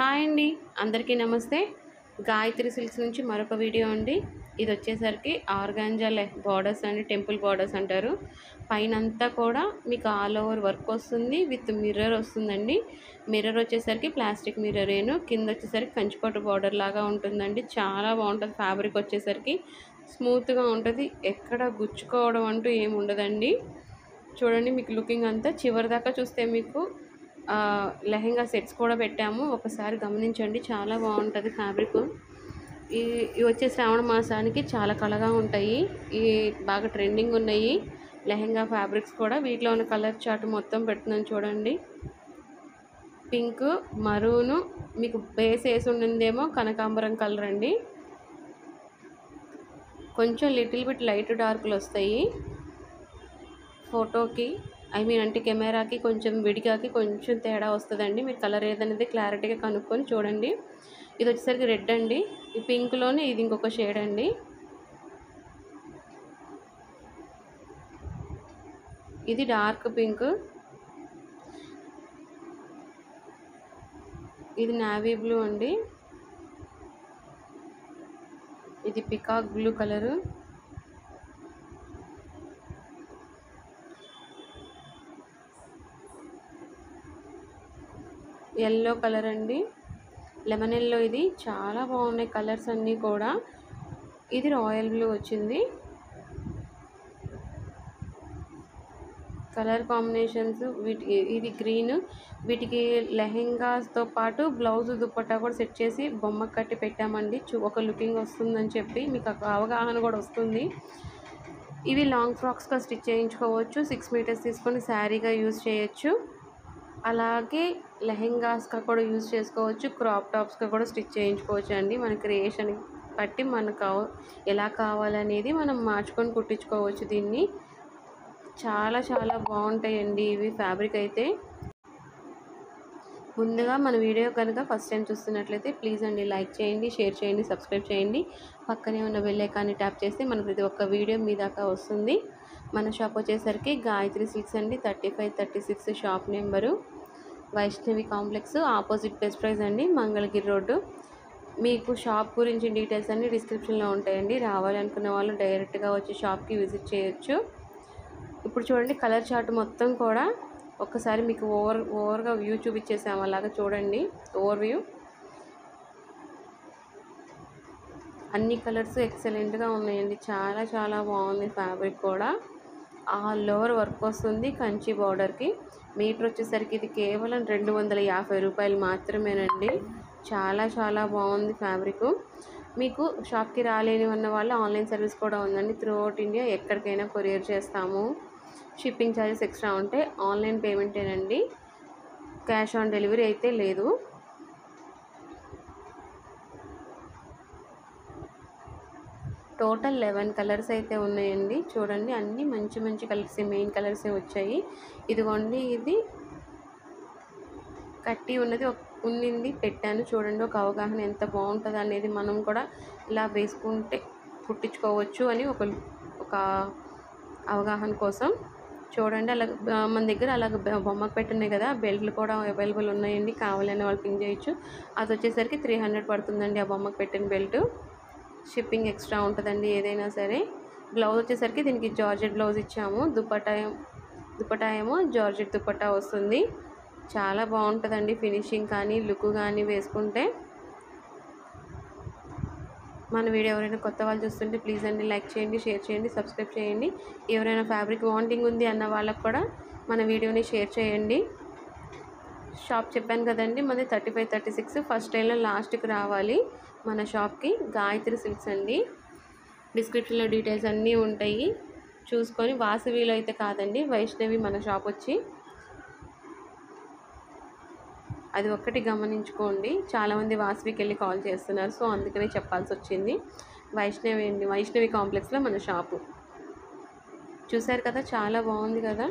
Hi అండి అందరికీ నమస్తే. గాయత్రి సిల్క్స్ నుంచి మరొక వీడియో అండి. ఇది వచ్చేసరికి ఆర్గాంజాలే బార్డర్స్ అండి టెంపుల్ బార్డర్స్ అంటారు. పైన అంతా కూడా మీకు ఆల్ ఓవర్ వర్క్ వస్తుంది విత్ మిర్రర్ వస్తుందండి. మిర్రర్ వచ్చేసరికి ప్లాస్టిక్ మిర్రర్ ఏను కింద వచ్చేసరికి కంచిపట్టు బార్డర్ లాగా ఉంటుందండి. చాలా బాగుంటుంది ఫ్యాబ్రిక్ వచ్చేసరికి. స్మూత్గా ఉంటుంది ఎక్కడ గుచ్చుకోవడం అంటూ ఏమి ఉండదండి. చూడండి మీకు లుకింగ్ అంతా చివరి దాకా చూస్తే మీకు లెహెంగా సెట్స్ కూడా పెట్టాము. ఒకసారి గమనించండి చాలా బాగుంటుంది ఫ్యాబ్రిక్. ఈ ఇవి వచ్చే శ్రావణ మాసానికి చాలా కళగా ఉంటాయి. ఈ బాగా ట్రెండింగ్ ఉన్నాయి లెహెంగా ఫ్యాబ్రిక్స్ కూడా. వీటిలో ఉన్న కలర్ చార్ట్ మొత్తం పెడుతున్నాను చూడండి. పింక్ మరూను మీకు బేస్ వేసి ఉండిందేమో కనకాంబరం కలర్ అండి. కొంచెం లిటిల్ బిట్ లైట్ డార్క్లు వస్తాయి. ఫోటోకి ఐ మీన్ అంటే కెమెరాకి కొంచెం విడిగాకి కొంచెం తేడా వస్తుందండి. మీరు కలర్ ఏదనేది క్లారిటీగా కనుక్కొని చూడండి. ఇది వచ్చేసరికి రెడ్ అండి. ఈ పింక్లోనే ఇది ఇంకొక షేడ్ అండి. ఇది డార్క్ పింక్. ఇది నావీ బ్లూ అండి. ఇది peacock blue colour. Yellow colour అండి. లెమన్ ఎల్లో ఇది. చాలా బాగున్నాయి కలర్స్ అన్నీ కూడా. ఇది రాయల్ బ్లూ వచ్చింది. కలర్ కాంబినేషన్స్ వీటి ఇది గ్రీన్. వీటికి లెహెంగాస్తో పాటు బ్లౌజ్ దుప్పట్టా కూడా సెట్ చేసి బొమ్మ కట్టి పెట్టామండి. చూ ఒక లుకింగ్ వస్తుందని చెప్పి మీకు అవగాహన కూడా వస్తుంది. ఇవి లాంగ్ ఫ్రాక్స్గా స్టిచ్ చేయించుకోవచ్చు. సిక్స్ మీటర్స్ తీసుకొని శారీగా యూజ్ చేయొచ్చు. అలాగే లెహెంగాస్గా కూడా యూజ్ చేసుకోవచ్చు. క్రాప్ టాప్స్గా కూడా స్టిచ్ చేయించుకోవచ్చు అండి. మన క్రియేషన్ బట్టి మనకు కావ- ఎలా కావాలనేది మనం మార్చుకొని కుట్టించుకోవచ్చు దీన్ని. చాలా చాలా బాగుంటాయండి ఇవి ఫ్యాబ్రిక్ అయితే. ముందుగా మన వీడియో కనుక ఫస్ట్ టైం చూస్తున్నట్లయితే ప్లీజ్ అండి లైక్ చేయండి షేర్ చేయండి సబ్స్క్రైబ్ చేయండి. పక్కనే ఉన్న బెల్ ఐకాన్ని ట్యాప్ చేస్తే మన ప్రతి ఒక్క వీడియో మీ దాకా వస్తుంది. మన షాప్ వచ్చేసరికి గాయత్రి సిక్స్ అండి. Thirty five thirty six shop number. Vaishnavi complex opposite best price అండి మంగళగిరి రోడ్డు. మీకు షాప్ గురించి డీటెయిల్స్ అన్ని డిస్క్రిప్షన్లో ఉంటాయండి. రావాలనుకున్న వాళ్ళు డైరెక్ట్గా వచ్చి షాప్కి విజిట్ చేయొచ్చు. ఇప్పుడు చూడండి కలర్ చార్ట్ మొత్తం కూడా ఒక్కసారి మీకు ఓవర్ ఓవర్గా వ్యూ చూపించేసాము. అలాగా చూడండి ఓవర్ వ్యూ అన్ని కలర్స్ ఎక్సలెంట్గా ఉన్నాయండి. చాలా చాలా బాగుంది ఫ్యాబ్రిక్ కూడా. ఆల్ ఓవర్ వర్క్ వస్తుంది కంచి బార్డర్కి. మీటర్ వచ్చేసరికి ఇది కేవలం రెండు వందల యాభై రూపాయలు మాత్రమేనండి. చాలా చాలా బాగుంది ఫ్యాబ్రిక్. మీకు షాప్కి రాలేని ఉన్న వాళ్ళు ఆన్లైన్ సర్వీస్ కూడా ఉందండి. త్రూ అవుట్ ఇండియా ఎక్కడికైనా కొరియర్ చేస్తాము. షిప్పింగ్ ఛార్జెస్ ఎక్స్ట్రా ఉంటే ఆన్లైన్ పేమెంటేనండి. క్యాష్ ఆన్ డెలివరీ అయితే లేదు. టోటల్ లెవెన్ కలర్స్ అయితే ఉన్నాయండి. చూడండి అన్నీ మంచి మంచి కలర్స్ మెయిన్ కలర్సే వచ్చాయి. ఇదిగోండి ఇది కట్టి ఉన్నది ఉన్నింది పెట్టాను. చూడండి ఒక అవగాహన ఎంత బాగుంటుంది అనేది మనం కూడా ఇలా వేసుకుంటే కుట్టించుకోవచ్చు అని ఒక ఒక అవగాహన కోసం. చూడండి అలా మన దగ్గర అలాగ బొమ్మకు పెట్టున్నాయి కదా బెల్ట్లు కూడా అవైలబుల్ ఉన్నాయండి. కావాలని వాళ్ళు పింక్ చేయొచ్చు. అది వచ్చేసరికి త్రీ హండ్రెడ్ పడుతుందండి ఆ బొమ్మకు పెట్టిన బెల్ట్. షిప్పింగ్ ఎక్స్ట్రా ఉంటుందండి ఏదైనా సరే. బ్లౌజ్ వచ్చేసరికి దీనికి జార్జెట్ బ్లౌజ్ ఇచ్చాము. దుపట్టా ఏం- దుపట్టా ఏమో జార్జెట్ దుపట్టా వస్తుంది. చాలా బాగుంటుందండి ఫినిషింగ్ కానీ లుక్ కానీ వేసుకుంటే. మన వీడియో ఎవరైనా కొత్త వాళ్ళు చూస్తుంటే ప్లీజ్ అండి లైక్ చేయండి షేర్ చేయండి సబ్స్క్రైబ్ చేయండి. ఎవరైనా ఫ్యాబ్రిక్ వాంటింగ్ ఉంది అన్న వాళ్ళకు కూడా మన వీడియోని షేర్ చేయండి. షాప్ చెప్పాను కదండి మనది thirty five thirty six. First టైంలో లాస్ట్కి రావాలి మన షాప్కి. గాయత్రి సిల్క్స్ అండి. డిస్క్రిప్షన్లో డీటెయిల్స్ అన్నీ ఉంటాయి. చూసుకొని వాసవిలో అయితే కాదండి వైష్ణవి మన షాప్ వచ్చి. అది ఒక్కటి గమనించుకోండి. చాలామంది వాసవికి వెళ్ళి కాల్ చేస్తున్నారు సో అందుకనే చెప్పాల్సి వచ్చింది. వైష్ణవి అండి వైష్ణవి కాంప్లెక్స్లో మన షాపు. చూశారు కదా చాలా బాగుంది కదా.